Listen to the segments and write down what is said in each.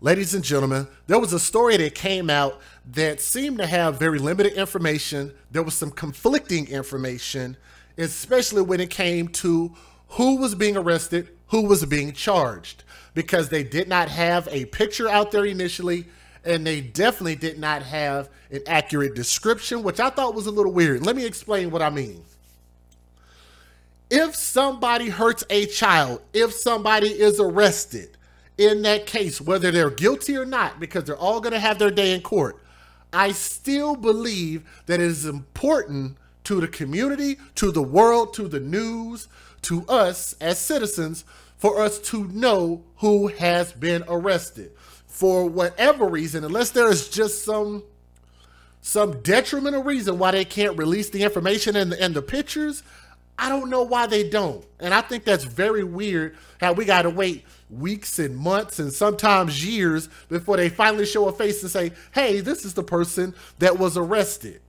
ladies and gentlemen, there was a story that came out that seemed to have very limited information. There was some conflicting information, especially when it came to who was being arrested, who was being charged, because they did not have a picture out there initially, and they definitely did not have an accurate description, which I thought was a little weird. Let me explain what I mean. If somebody hurts a child, if somebody is arrested, in that case, whether they're guilty or not, because they're all going to have their day in court, I still believe that it is important to the community, to the world, to the news, to us as citizens, for us to know who has been arrested. For whatever reason, unless there is just some some detrimental reason why they can't release the information and the, and the pictures, I don't know why they don't. And I think that's very weird how we got to wait weeks and months and sometimes years before they finally show a face and say, hey, this is the person that was arrested.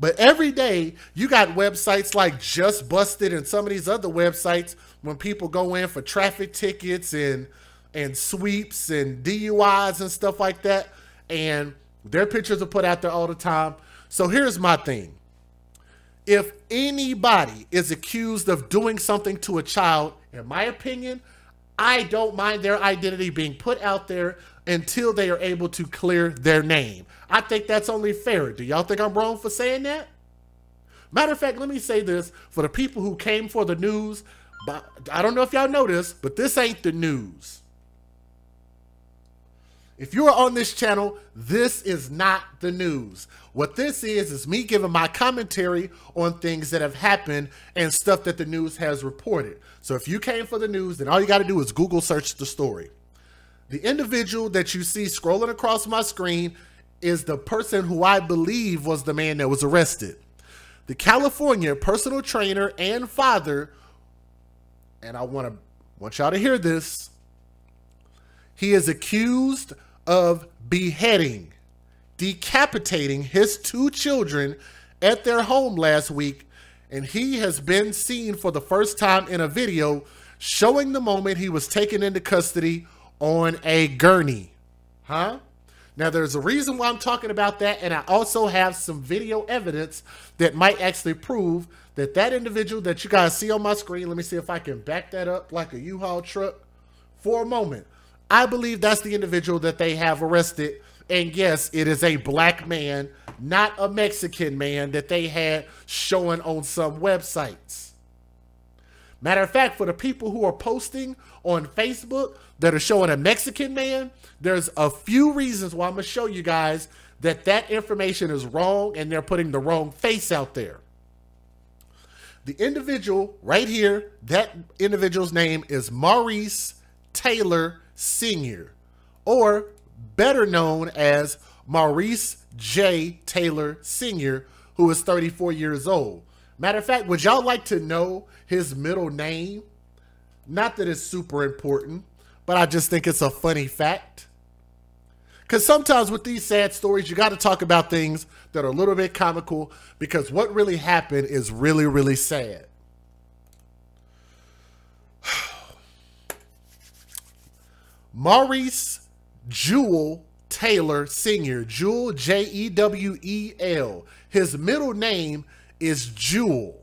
But every day, you got websites like Just Busted and some of these other websites when people go in for traffic tickets and and sweeps and DUIs and stuff like that. And their pictures are put out there all the time. So here's my thing if anybody is accused of doing something to a child, in my opinion, I don't mind their identity being put out there until they are able to clear their name. I think that's only fair. Do y'all think I'm wrong for saying that? Matter of fact, let me say this for the people who came for the news. But I don't know if y'all know this, but this ain't the news. If you are on this channel, this is not the news. What this is, is me giving my commentary on things that have happened and stuff that the news has reported. So if you came for the news, then all you got to do is Google search the story. The individual that you see scrolling across my screen is the person who I believe was the man that was arrested. The California personal trainer and father, and I want to want y'all to hear this. He is accused of beheading, decapitating his two children at their home last week, and he has been seen for the first time in a video showing the moment he was taken into custody on a gurney. Huh? Now, there's a reason why I'm talking about that, and I also have some video evidence that might actually prove that that individual that you guys see on my screen, let me see if I can back that up like a U-Haul truck for a moment. I believe that's the individual that they have arrested. And yes, it is a black man, not a Mexican man that they had showing on some websites. Matter of fact, for the people who are posting on Facebook that are showing a Mexican man, there's a few reasons why I'm going to show you guys that that information is wrong and they're putting the wrong face out there. The individual right here, that individual's name is Maurice Taylor Sr., or better known as Maurice J. Taylor Sr., who is 34 years old. Matter of fact, would y'all like to know his middle name? Not that it's super important, but I just think it's a funny fact. Because sometimes with these sad stories, you got to talk about things that are a little bit comical because what really happened is really, really sad. Maurice Jewel Taylor Sr., Jewel, J E W E L. His middle name is Jewel.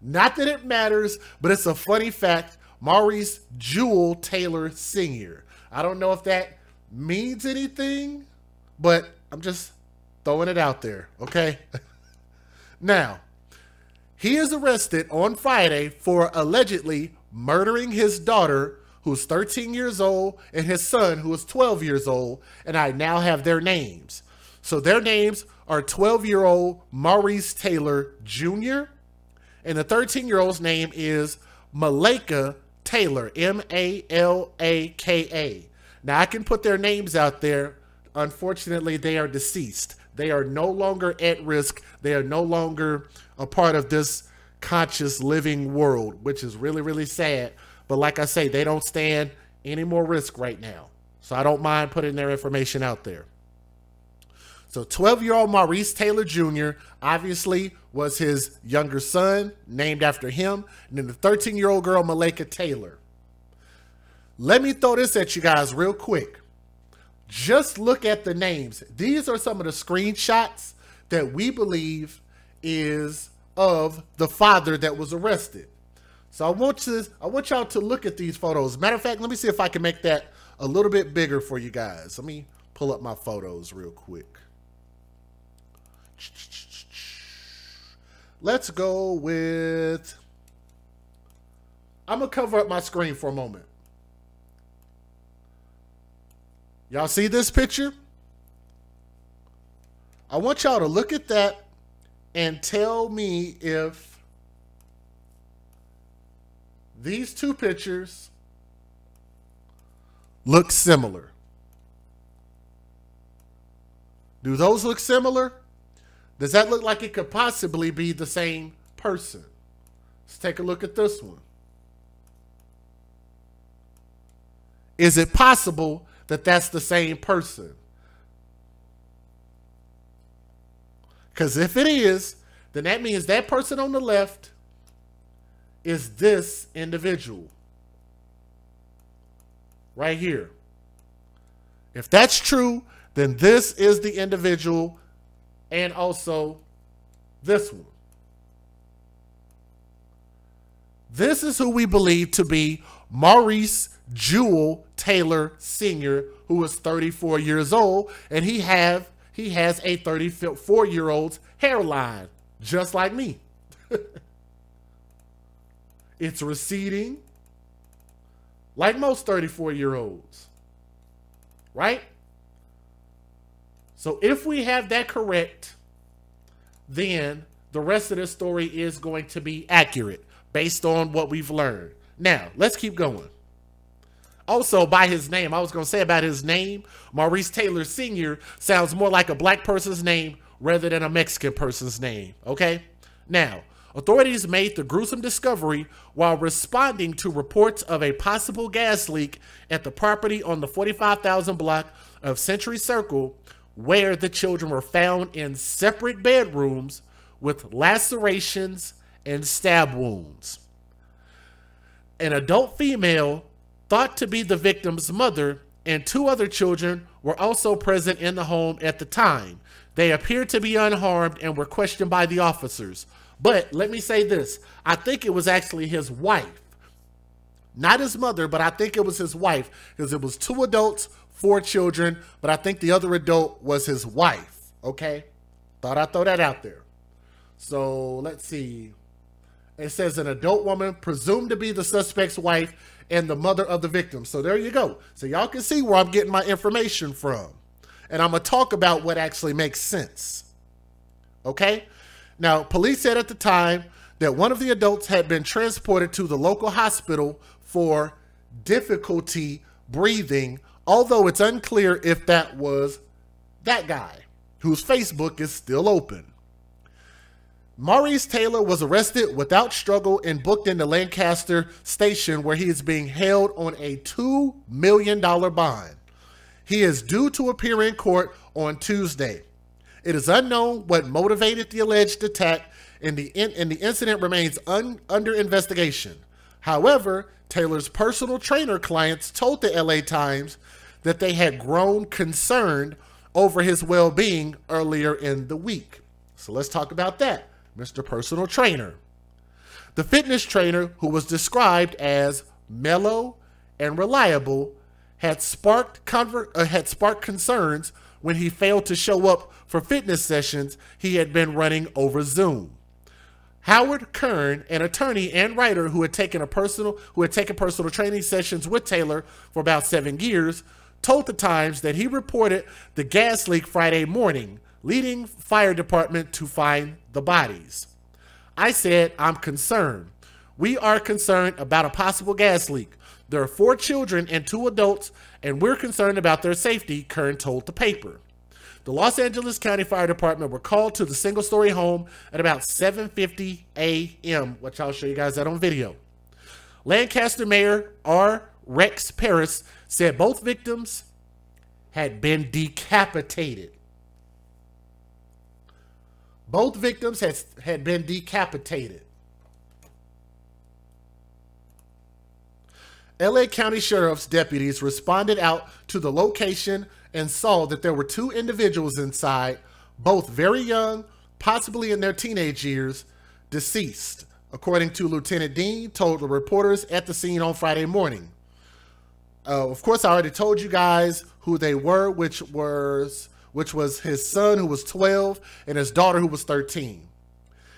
Not that it matters, but it's a funny fact. Maurice Jewel Taylor Sr. I don't know if that means anything, but I'm just throwing it out there, okay? now, he is arrested on Friday for allegedly murdering his daughter who's 13 years old, and his son, who is 12 years old, and I now have their names. So their names are 12 year old Maurice Taylor Jr., and the 13 year old's name is Malaka Taylor, M A L A K A. Now I can put their names out there. Unfortunately, they are deceased. They are no longer at risk. They are no longer a part of this conscious living world, which is really, really sad. But like I say, they don't stand any more risk right now. So I don't mind putting their information out there. So 12 year old Maurice Taylor Jr. obviously was his younger son, named after him. And then the 13 year old girl, Malaka Taylor. Let me throw this at you guys real quick. Just look at the names. These are some of the screenshots that we believe is of the father that was arrested. So I want to I want y'all to look at these photos. Matter of fact, let me see if I can make that a little bit bigger for you guys. Let me pull up my photos real quick. Let's go with I'm gonna cover up my screen for a moment. Y'all see this picture? I want y'all to look at that and tell me if these two pictures look similar. Do those look similar? Does that look like it could possibly be the same person? Let's take a look at this one. Is it possible that that's the same person? Because if it is, then that means that person on the left is this individual right here. If that's true, then this is the individual and also this one. This is who we believe to be Maurice Jewel Taylor Sr., who was 34 years old, and he have he has a 34 year old's hairline, just like me. it's receding, like most 34 year olds, right? So if we have that correct, then the rest of the story is going to be accurate based on what we've learned. Now, let's keep going. Also, by his name, I was going to say about his name, Maurice Taylor Sr. sounds more like a black person's name rather than a Mexican person's name. Okay? Now, authorities made the gruesome discovery while responding to reports of a possible gas leak at the property on the 45,000 block of Century Circle, where the children were found in separate bedrooms with lacerations and stab wounds. An adult female thought to be the victim's mother, and two other children were also present in the home at the time. They appeared to be unharmed and were questioned by the officers. But let me say this I think it was actually his wife. Not his mother, but I think it was his wife because it was two adults, four children, but I think the other adult was his wife. Okay? Thought I'd throw that out there. So let's see. It says an adult woman presumed to be the suspect's wife and the mother of the victim. So there you go. So y'all can see where I'm getting my information from. And I'm going to talk about what actually makes sense. Okay? Now, police said at the time that one of the adults had been transported to the local hospital for difficulty breathing, although it's unclear if that was that guy whose Facebook is still open. Maurice Taylor was arrested without struggle and booked into Lancaster Station, where he is being held on a $2 million bond. He is due to appear in court on Tuesday. It is unknown what motivated the alleged attack, and the, in, and the incident remains un, under investigation. However, Taylor's personal trainer clients told the LA Times that they had grown concerned over his well being earlier in the week. So let's talk about that. Mr. Personal Trainer. The fitness trainer, who was described as mellow and reliable, had sparked conver- uh, had sparked concerns when he failed to show up for fitness sessions he had been running over Zoom. Howard Kern, an attorney and writer who had taken a personal who had taken personal training sessions with Taylor for about 7 years, told the Times that he reported the gas leak Friday morning, leading fire department to find the bodies. I said, I'm concerned. We are concerned about a possible gas leak. There are four children and two adults, and we're concerned about their safety, Kern told the paper. The Los Angeles County Fire Department were called to the single-story home at about 7:50 a.m., which I'll show you guys that on video. Lancaster Mayor R. Rex Parris said both victims had been decapitated. Both victims had, had been decapitated. LA County Sheriff's deputies responded out to the location and saw that there were two individuals inside, both very young, possibly in their teenage years, deceased, according to Lieutenant Dean told the reporters at the scene on Friday morning. Uh, of course, I already told you guys who they were, which was which was his son who was 12 and his daughter who was 13.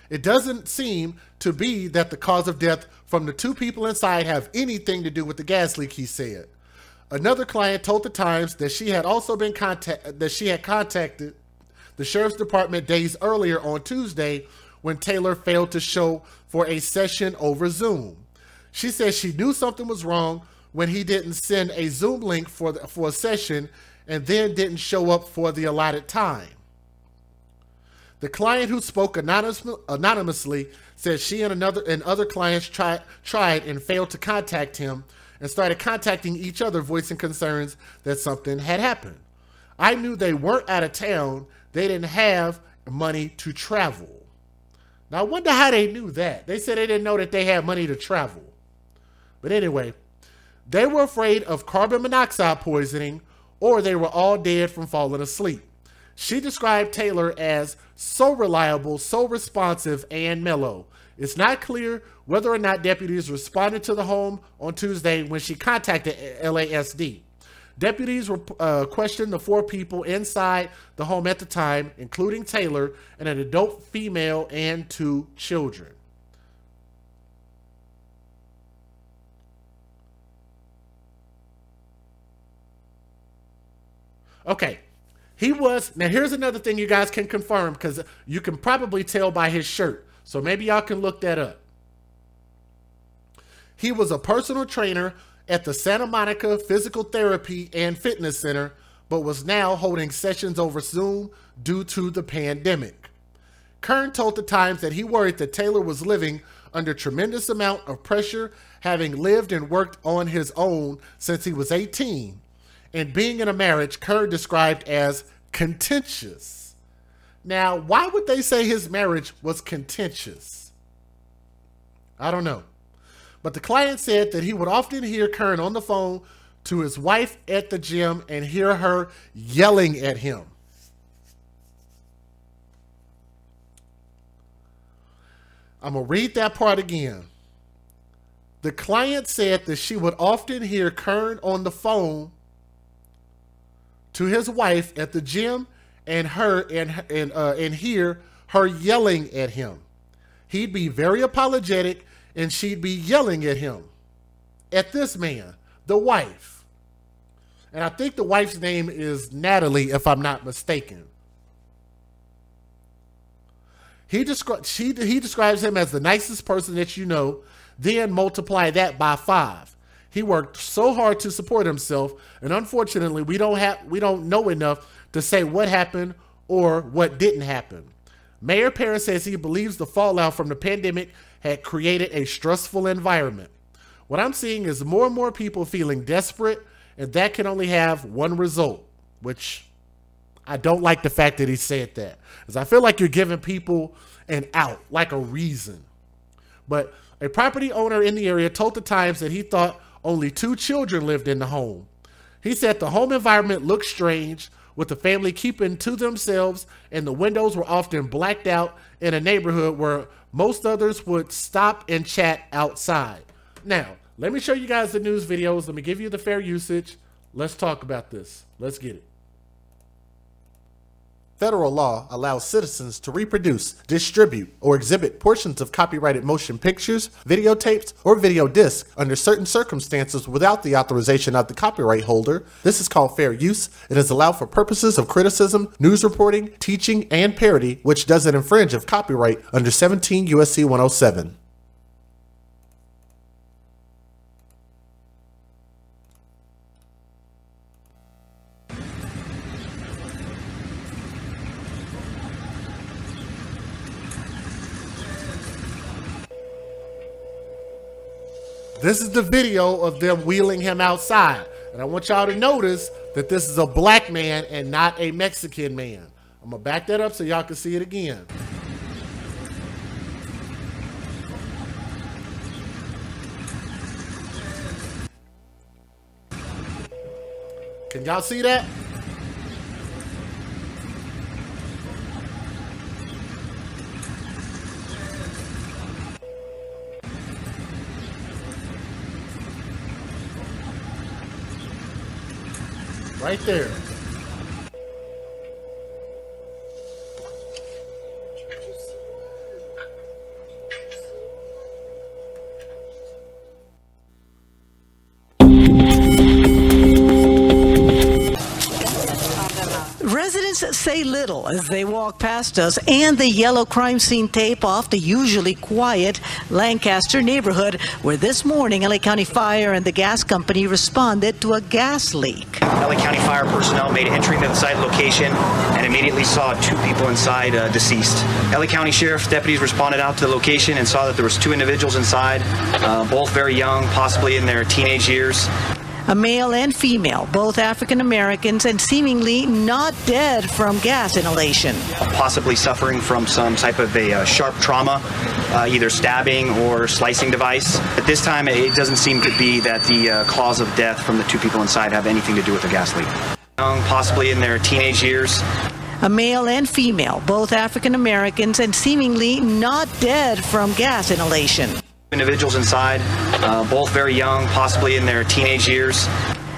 It doesn't seem to be that the cause of death from the two people inside have anything to do with the gas leak, he said. Another client told the Times that she had also been contact that she had contacted the sheriff's department days earlier on Tuesday when Taylor failed to show for a session over Zoom. She said she knew something was wrong when he didn't send a Zoom link for the, for a session and then didn't show up for the allotted time. The client who spoke anonymous, anonymously said she and another and other clients tried tried and failed to contact him and started contacting each other voicing concerns that something had happened. I knew they weren't out of town. They didn't have money to travel. Now I wonder how they knew that. They said they didn't know that they had money to travel. But anyway, they were afraid of carbon monoxide poisoning or they were all dead from falling asleep. She described Taylor as so reliable, so responsive, and mellow. It's not clear whether or not deputies responded to the home on Tuesday when she contacted LASD. Deputies were, uh, questioned the four people inside the home at the time, including Taylor, and an adult female and two children. Okay, he was. Now, here's another thing you guys can confirm because you can probably tell by his shirt. So maybe y'all can look that up. He was a personal trainer at the Santa Monica Physical Therapy and Fitness Center, but was now holding sessions over Zoom due to the pandemic. Kern told the Times that he worried that Taylor was living under tremendous amount of pressure, having lived and worked on his own since he was 18 and being in a marriage Kern described as contentious. Now, why would they say his marriage was contentious? I don't know. But the client said that he would often hear Kern on the phone to his wife at the gym and hear her yelling at him. I'm going to read that part again. The client said that she would often hear Kern on the phone to his wife at the gym and her and and uh, and hear her yelling at him. He'd be very apologetic and she'd be yelling at him. At this man, the wife. And I think the wife's name is Natalie, if I'm not mistaken. He, descri- she, he describes him as the nicest person that you know, then multiply that by five. He worked so hard to support himself, and unfortunately, we don't have we don't know enough to say what happened or what didn't happen. Mayor Perry says he believes the fallout from the pandemic had created a stressful environment. What I'm seeing is more and more people feeling desperate, and that can only have one result, which I don't like the fact that he said that. Because I feel like you're giving people an out, like a reason. But a property owner in the area told the Times that he thought only two children lived in the home. He said the home environment looked strange, with the family keeping to themselves, and the windows were often blacked out in a neighborhood where most others would stop and chat outside. Now, let me show you guys the news videos. Let me give you the fair usage. Let's talk about this. Let's get it. Federal law allows citizens to reproduce, distribute, or exhibit portions of copyrighted motion pictures, videotapes, or video discs under certain circumstances without the authorization of the copyright holder. This is called fair use. It is allowed for purposes of criticism, news reporting, teaching, and parody, which doesn't infringe of copyright under 17 USC 107. This is the video of them wheeling him outside. And I want y'all to notice that this is a black man and not a Mexican man. I'm gonna back that up so y'all can see it again. Can y'all see that? Right there. Say little as they walk past us and the yellow crime scene tape off the usually quiet Lancaster neighborhood where this morning LA County Fire and the gas company responded to a gas leak. LA County Fire personnel made entry to the site location and immediately saw two people inside uh, deceased. LA County Sheriff's deputies responded out to the location and saw that there was two individuals inside, uh, both very young, possibly in their teenage years a male and female, both African Americans and seemingly not dead from gas inhalation. Possibly suffering from some type of a uh, sharp trauma, uh, either stabbing or slicing device. At this time, it doesn't seem to be that the uh, cause of death from the two people inside have anything to do with the gas leak. Young, possibly in their teenage years. A male and female, both African Americans and seemingly not dead from gas inhalation individuals inside, uh, both very young, possibly in their teenage years.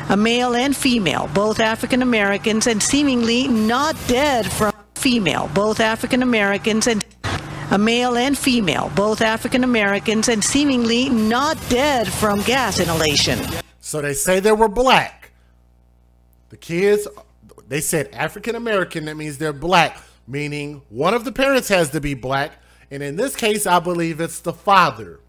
A male and female, both African Americans and seemingly not dead from female, both African Americans and a male and female, both African Americans and seemingly not dead from gas inhalation. So they say they were black. The kids, they said African American, that means they're black, meaning one of the parents has to be black. And in this case, I believe it's the father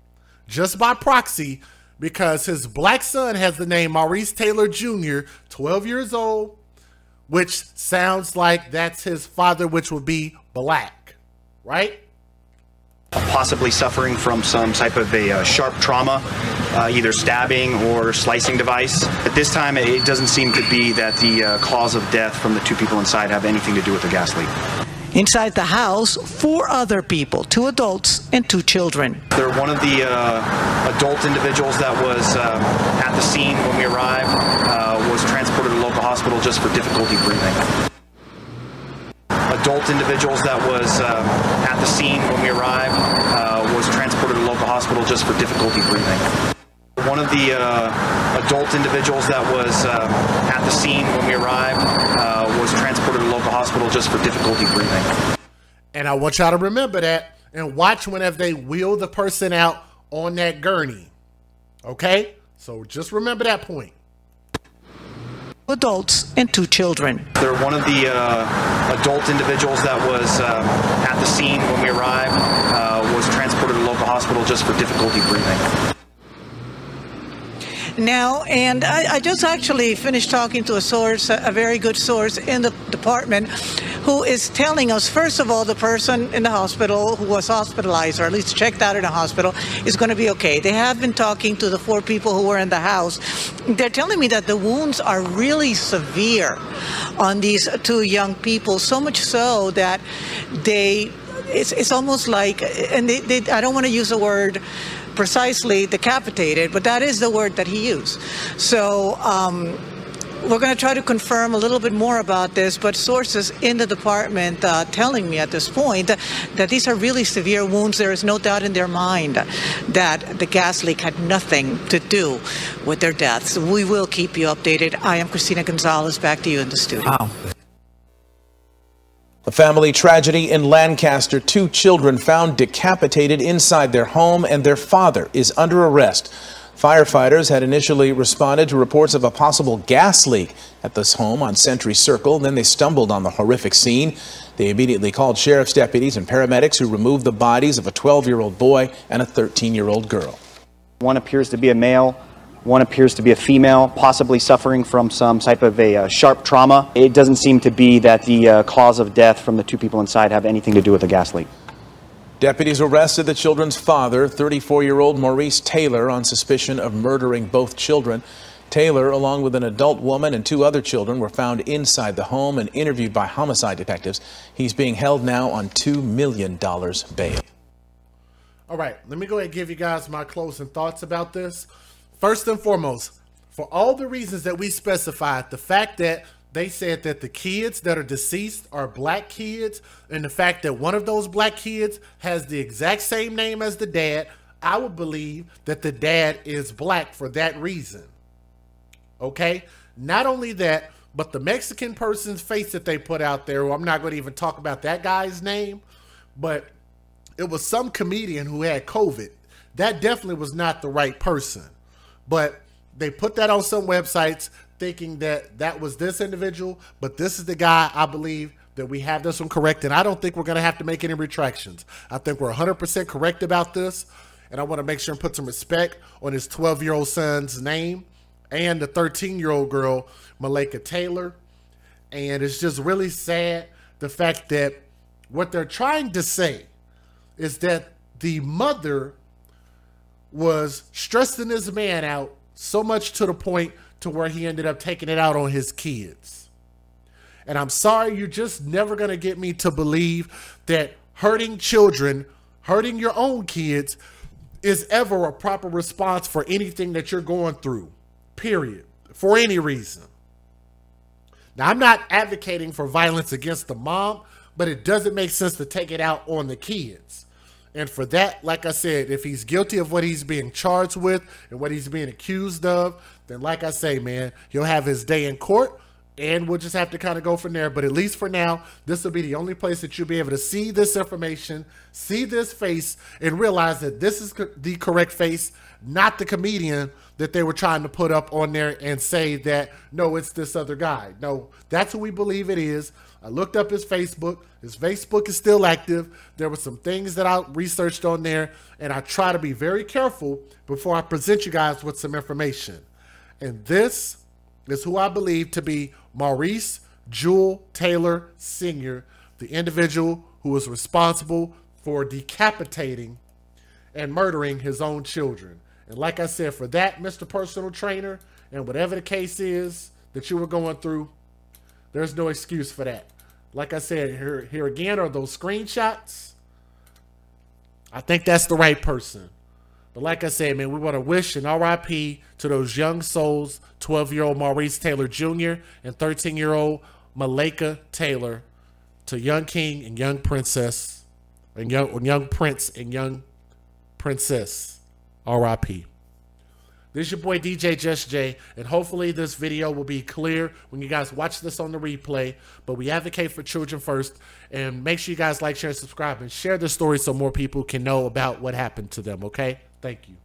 just by proxy because his black son has the name Maurice Taylor Jr., 12 years old, which sounds like that's his father, which would be black, right? Possibly suffering from some type of a uh, sharp trauma, uh, either stabbing or slicing device. At this time, it doesn't seem to be that the uh, cause of death from the two people inside have anything to do with the gas leak. Inside the house, four other people, two adults and two children. They're one of the uh, adult individuals that was uh, at the scene when we arrived, uh, was transported to local hospital just for difficulty breathing. Adult individuals that was uh, at the scene when we arrived, uh, was transported to local hospital just for difficulty breathing. One of the uh, adult individuals that was at the scene when we arrived was transported to a local hospital just for difficulty breathing. And I want y'all to remember that and watch whenever they wheel the person out on that gurney. Okay? So just remember that point. Adults and two children. They're one of the uh, adult individuals that was uh, at the scene when we arrived, uh, was transported to a local hospital just for difficulty breathing now, and I, I, just actually finished talking to a source, a, a very good source in the department, who is telling us, first of all, the person in the hospital who was hospitalized, or at least checked out in a hospital, is going to be okay. They have been talking to the four people who were in the house. They're telling me that the wounds are really severe on these two young people, so much so that they it's, it's almost like, and they, they, I don't want to use the word precisely decapitated, but that is the word that he used. So um, we're going to try to confirm a little bit more about this, but sources in the department uh, telling me at this point that, these are really severe wounds. There is no doubt in their mind that the gas leak had nothing to do with their deaths. We will keep you updated. I am Christina Gonzalez. Back to you in the studio. Wow. A family tragedy in Lancaster. Two children found decapitated inside their home, and their father is under arrest. Firefighters had initially responded to reports of a possible gas leak at this home on Century Circle. Then they stumbled on the horrific scene. They immediately called sheriff's deputies and paramedics who removed the bodies of a 12 year old boy and a 13 year old girl. One appears to be a male, one appears to be a female, possibly suffering from some type of a uh, sharp trauma. It doesn't seem to be that the uh, cause of death from the two people inside have anything to do with the gas leak. Deputies arrested the children's father, 34 year old Maurice Taylor, on suspicion of murdering both children. Taylor, along with an adult woman and two other children, were found inside the home and interviewed by homicide detectives. He's being held now on $2 million bail. All right, let me go ahead and give you guys my closing thoughts about this. First and foremost, for all the reasons that we specified, the fact that they said that the kids that are deceased are black kids, and the fact that one of those black kids has the exact same name as the dad, I would believe that the dad is black for that reason. Okay? Not only that, but the Mexican person's face that they put out there, well, I'm not going to even talk about that guy's name, but it was some comedian who had COVID. That definitely was not the right person. But they put that on some websites thinking that that was this individual, but this is the guy I believe that we have this one correct. And I don't think we're going to have to make any retractions. I think we're 100% correct about this. And I want to make sure and put some respect on his 12 year old son's name and the 13 year old girl, Malika Taylor. And it's just really sad the fact that what they're trying to say is that the mother was stressing this man out so much to the point to where he ended up taking it out on his kids. And I'm sorry, you're just never going to get me to believe that hurting children, hurting your own kids, is ever a proper response for anything that you're going through, period, for any reason. Now, I'm not advocating for violence against the mom, but it doesn't make sense to take it out on the kids. And for that, like I said, if he's guilty of what he's being charged with and what he's being accused of, then like I say, man, he'll have his day in court and we'll just have to kind of go from there. But at least for now, this will be the only place that you'll be able to see this information, see this face, and realize that this is the correct face, not the comedian that they were trying to put up on there and say that, no, it's this other guy. No, that's who we believe it is. I looked up his Facebook. His Facebook is still active. There were some things that I researched on there, and I try to be very careful before I present you guys with some information. And this is who I believe to be Maurice Jewel Taylor Sr., the individual who was responsible for decapitating and murdering his own children. And like I said, for that, Mr. Personal Trainer, and whatever the case is that you were going through, there's no excuse for that. Like I said, here, here again are those screenshots. I think that's the right person. But like I said, man, we want to wish an RIP to those young souls 12 year old Maurice Taylor Jr. and 13 year old Malika Taylor, to Young King and Young Princess, and Young, young Prince and Young Princess. RIP. This is your boy DJ Just Jay, and hopefully this video will be clear when you guys watch this on the replay. But we advocate for children first, and make sure you guys like, share, and subscribe, and share the story so more people can know about what happened to them, okay? Thank you.